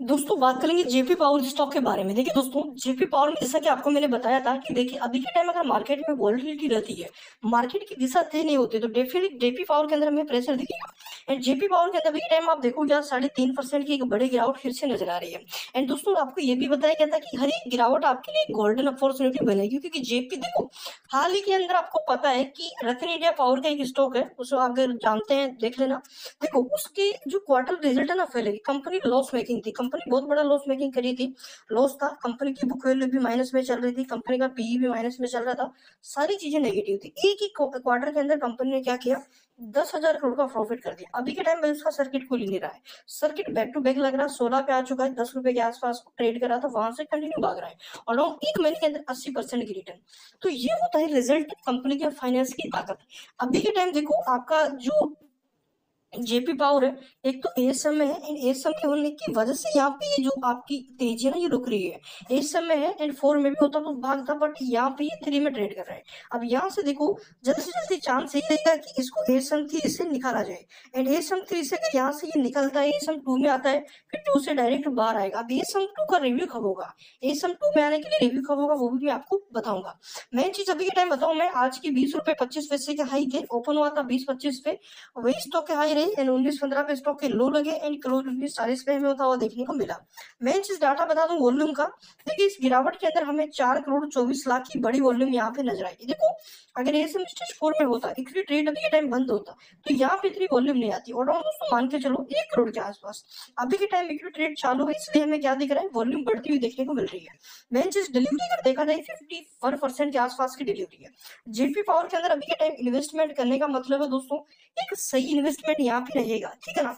दोस्तों, बात करेंगे जेपी पावर स्टॉक के बारे में। देखिए दोस्तों जेपी पावर में जैसा कि आपको मैंने बताया था कि देखिए, अभी के टाइम अगर मार्केट में वॉलिटिलिटी रहती है मार्केट की दिशा तय नहीं होती तो डेफिनेटली जेपी पावर के अंदर हमें प्रेशर दिखेगा। एंड जेपी पावर के अंदर अभी के टाइम आप देखो देखोगे साढ़े तीन परसेंट की एक बड़ी गिरावट फिर से नज़र आ रही है। एंड दोस्तों, आपको ये भी बताया गया था कि हर एक गिरावट आपके लिए गोल्डन अपॉर्चुनिटी बनेगी, क्योंकि जेपी देखो, हाल ही के अंदर आपको पता है कि रतन इंडिया पावर का एक स्टॉक है उसको आप जानते हैं, देख लेना। देखो, उसके जो क्वार्टर रिज़ल्ट है ना, पहले कंपनी लॉस मेकिंग थी कंपनी बहुत बड़ा लॉस मेकिंग करी थी। लॉस था, कंपनी की बुक वैल्यू भी माइनस में चल रही थी, कंपनी का पीई भी माइनस में चल रहा था। सारी चीज़ें नेगेटिव थी। एक ही क्वार्टर के अंदर कंपनी ने क्या किया? दस हज़ार करोड़ का प्रॉफिट कर दिया। अभी के टाइम में उसका सर्किट खुल नहीं रहा है। सर्किट बैक टू बैक लग रहा है, सोलह पे आ चुका है, दस रुपए के आसपास ट्रेड कर रहा था, वहाँ से कंटिन्यू भाग रहा है। और एक महीने के अंदर अस्सी परसेंट की रिटर्न तो ये होता है रिज़ल्ट कंपनी के फाइनेंस की ताकत। अभी के टाइम देखो, आपका जो जेपी पावर है। एक तो एएसएम में है एंड एएसएम में होने की वजह से यहाँ पे ये जो आपकी तेज़ी है ना, ये रुक रही है। एएसएम में है एंड फोर में भी होता तो भाग था बट यहाँ पे ये थ्री में ट्रेड कर रहा है। अब यहाँ से देखो, जल्दी से जल्दी चांस यही रहेगा कि इसको एएसएम थ्री से निकाला जाए। एंड एएसएम थ्री से अगर यहाँ से ये निकलता है एएसएम टू में आता है, फिर टू से डायरेक्ट बाहर आएगा। अब एएसएम टू का रिव्यू कब होगा? एएसएम टू में आने के लिए रिव्यू कब होगा, वो भी मैं आपको बताऊँगा। मेन चीज़ अभी के टाइम बताऊँ मैं, आज की बीस रुपए पच्चीस पैसे के हाई थे ओपन हुआ था बीस पच्चीस पे। वही स्टॉक के हाई रहे एंड उन्नीस पंद्रह पे स्टॉक के लो लगे एंड क्लोज उन्नीस चालीस पे हमें होता हुआ देखने को मिला। मेन चीज़ डाटा बता दूँ वॉल्यूम का देखिए इस गिरावट के अंदर हमें चार करोड़ चौबीस लाख की बड़ी वॉल्यूम यहाँ पे नज़र आई। देखो अगर एसएम स्टेज फोर में होता इक्विटी ट्रेड अभी टाइम बंद होता तो यहाँ पे इतनी वॉल्यूम नहीं आती। और दोस्तों मान के चलो एक करोड़ के आसपास। अभी के टाइम इक्विटी ट्रेड चालू है इसलिए हमें क्या दिख रहा है? वॉल्यूम बढ़ती हुई देखने को मिल रही है। मेन चीज़ डिलीवरी अगर देखा जाए फिफ्टी वन परसेंट के आसपास की डिलीवरी है। जेपी पावर के अंदर अभी के टाइम इन्वेस्टमेंट करने का मतलब है दोस्तों एक सही इन्वेस्टमेंट यहाँ पे रहेगा ठीक है ना?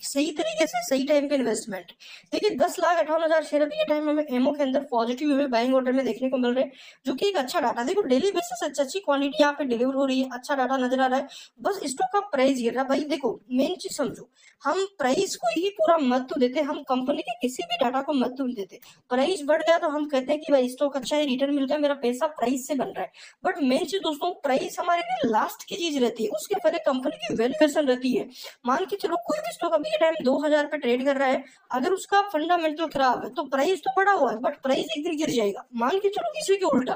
सही तरीके से, सही टाइम पे इन्वेस्टमेंट देखिए, दस लाख अठावन हज़ार शेयर अभी के टाइम हमें एमओ के अंदर पॉजिटिव में बाइंग ऑर्डर में देखने को मिल रहे हैं, जो कि एक अच्छा डाटा देखो डेली बेसिस अच्छी अच्छी क्वालिटी यहाँ पे डिलीवर हो रही है अच्छा डाटा नज़र आ रहा है। बस स्टॉक का प्राइस गिर रहा। है भाई, देखो मेन चीज़ समझो, हम प्राइस को ही पूरा महत्व देते हम कंपनी के किसी भी डाटा को महत्व देते। प्राइस बढ़ गया तो हम कहते हैं कि भाई स्टॉक अच्छा है रिटर्न मिल गया, मेरा पैसा प्राइस से बन रहा है। बट मेन चीज़ दोस्तों प्राइस हमारे लिए लास्ट की चीज़ रहती है, उसके पहले कंपनी की वैल्यूएशन रहती है। मान के चलो, कोई भी स्टॉक अभी टाइम दो हज़ार पे ट्रेड कर रहा है। अगर उसका फंडामेंटल खराब है तो प्राइस तो बढ़ा हुआ है बट प्राइस एक दिन गिर जाएगा। मान के चलो किसी के उल्टा।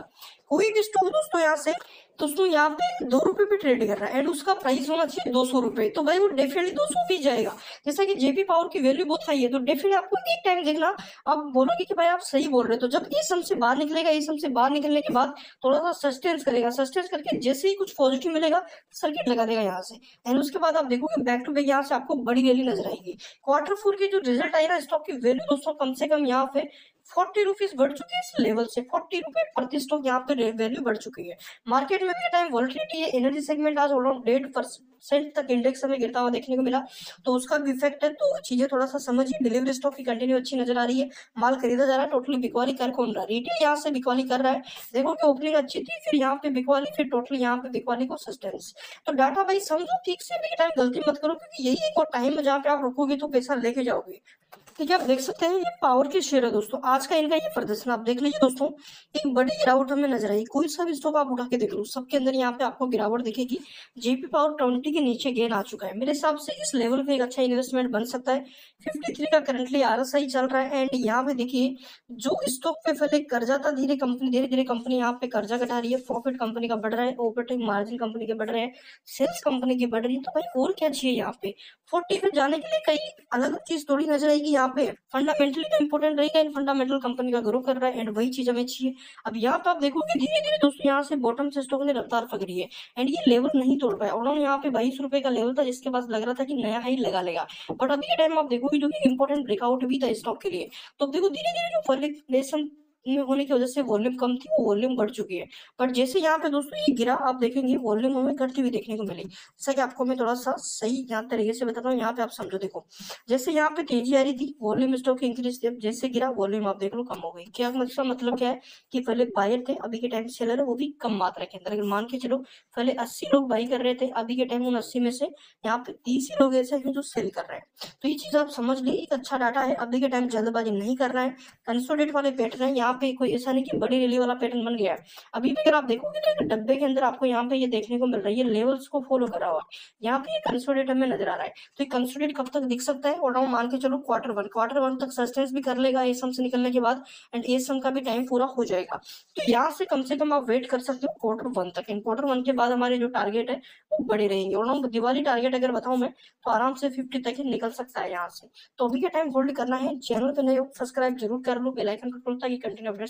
कोई भी स्टॉक दोस्तों यहाँ से तो उसको यहाँ पे दो रुपए पे ट्रेड कर रहा है। एंड उसका प्राइस होना चाहिए दो सौ रुपए। तो भाई वो डेफिनेटली दो सौ भी जाएगा। जैसा कि जेपी पावर की वैल्यू बहुत हाई है तो डेफिनेटली आपको एक टाइम देखना। आप बोलोगे कि भाई आप सही बोल रहे हो तो जब इस सम से बाहर निकलेगा इस सम से बाहर निकलने के बाद थोड़ा सा सस्टेंस करेगा। सस्टेंस करके जैसे ही कुछ पॉजिटिव मिलेगा सर्किट लगा देगा यहाँ से। एंड उसके बाद आप देखोगे बैक टू बैक यहाँ से आपको बड़ी रैली नज़र आएगी। क्वार्टर फोर की जो रिज़ल्ट आई ना स्टॉक की वैल्यू दोस्तों कम से कम यहाँ पे फोर्टी रुपीज़ बढ़ चुकी है इस लेवल से। फोर्टी रुपीज़ प्रति स्टॉक यहाँ पे वैल्यू बढ़ चुकी है। मार्केट में टाइम वॉलिटिलिटी है एनर्जी सेगमेंट आज ऑलराउंड डेढ़ परसेंट तक इंडेक्स हमें गिरता हुआ देखने को मिला। तो उसका भी इफ़ेक्ट है तो चीज़ें थोड़ा सा समझिए डिलीवरी स्टॉक की कंटिन्यू अच्छी नज़र आ रही है। माल खरीदा जा रहा है टोटली बिकवाली कर कौन रहा है? रिटेल यहाँ से बिकवाली कर रहा है। देखो कि ओपनिंग अच्छी थी, फिर यहाँ पे बिकवाली, फिर टोटली यहाँ पे बिकवाली को सस्टेंस तो डाटा भाई समझो, ठीक से भी टाइम गलती मत करो, क्योंकि यही एक और टाइम है जहाँ पे आप रुकोगे तो पैसा लेके जाओगे। ठीक है आप देख सकते हैं, ये पावर के शेयर है दोस्तों। आज का इनका ये प्रदर्शन, आप देख लीजिए दोस्तों, एक बड़ी गिरावट हमें नज़र आई। कोई सा भी स्टॉक आप उठा के देख लो, सबके अंदर यहाँ पे आपको गिरावट दिखेगी। जेपी पावर ट्वेंटी के नीचे गेन आ चुका है। मेरे हिसाब से इस लेवल पे एक अच्छा इन्वेस्टमेंट बन सकता है। फिफ्टी थ्री का करंटली आर चल रहा है एंड यहाँ पे देखिए, जो स्टॉक पे पहले कर्जा था, धीरे कंपनी धीरे धीरे कंपनी यहाँ पे कर्जा घटा रही है। प्रॉफिट कंपनी का बढ़ रहा है ऑपरेटिंग मार्जिन कंपनी के बढ़ रहे हैं सेल्स कंपनी की बढ़ रही है। तो भाई और क्या चाहिए यहाँ पे? फोर्टी पे जाने के लिए कई अलग चीज़ थोड़ी नज़र आएगी यहाँ पे। फंडामेंटली तो इंपॉर्टेंट रहेगा इन फंडामेंटल कंपनी का ग्रो कर रहा है एंड वही चीज़ हमें चाहिए। अब यहाँ पे आप देखोगे, धीरे धीरे दोस्तों यहाँ से बॉटम से स्टॉक ने रफ्तार पकड़ी है। एंड ये लेवल नहीं तोड़ पाया। और यहाँ पे बाईस रुपए का लेवल था, जिसके पास लग रहा था कि नया हाई लगा लेगा। बट अभी के टाइम आप देखोगे जो कि इम्पोर्टेंट ब्रेकआउट भी था स्टॉक के लिए। तो देखो धीरे धीरे जो फॉर्मुलेशन में होने की वजह से वॉल्यूम कम थी, वो वॉल्यूम बढ़ चुकी है। पर जैसे यहाँ पे दोस्तों ये गिरा, आप देखेंगे वॉल्यूम हमें घटती हुई देखने को मिली। जैसा कि आपको मैं थोड़ा सा सही यहाँ तरीके से बताता हूँ, यहाँ पे आप समझो देखो। जैसे यहाँ पे तेज़ी आ रही थी, वॉल्यूम स्टॉक इंक्रीज थे जैसे गिरा, वॉल्यूम आप देख लो कम हो गई। क्या मतलब मतलब क्या है कि पहले बायर थे, अभी के टाइम सेलर है, वो भी कम मात्रा के अंदर। अगर मान के चलो, पहले अस्सी लोग बाई कर रहे थे, अभी के टाइम उन अस्सी में से यहाँ पे तीस ही लोग ऐसे हैं जो सेल कर रहे हैं। तो ये चीज़ आप समझ ली एक अच्छा डाटा है, अभी के टाइम जल्दबाजी नहीं कर रहे हैं कंसोलिडेट वाले पैटर्न है, यहाँ यहाँ पे कोई ऐसा नहीं कि बड़ी रैली वाला पैटर्न बन गया है। अभी भी अगर आप देखोगे तो डब्बे के अंदर आपको यहाँ पे ये देखने को मिल रहा है, ये लेवल्स को फॉलो करा हुआ यहाँ पे ये कंसोलिडेट हमें नज़र आ रहा है। तो ये कंसोलिडेट कब तक दिख सकता है? और हम मान के चलो क्वार्टर वन क्वार्टर वन तक सस्टेंस भी कर लेगा ए सम से निकलने के बाद एंड ए सम का भी टाइम पूरा हो जाएगा। तो यहाँ से कम से कम आप वेट कर सकते हो क्वार्टर वन तक। क्वार्टर वन के बाद हमारे जो टारगेट है बड़े रहेंगे। और हम दिवाली टारगेट अगर बताऊँ मैं तो आराम से फिफ्टी तक ही निकल सकता है यहाँ से। तो अभी के टाइम होल्ड करना है। चैनल पे नए सब्सक्राइब ज़रूर कर लो बेलाइकन कंट्रोल ताकि कंटिन्यू अपडेट्स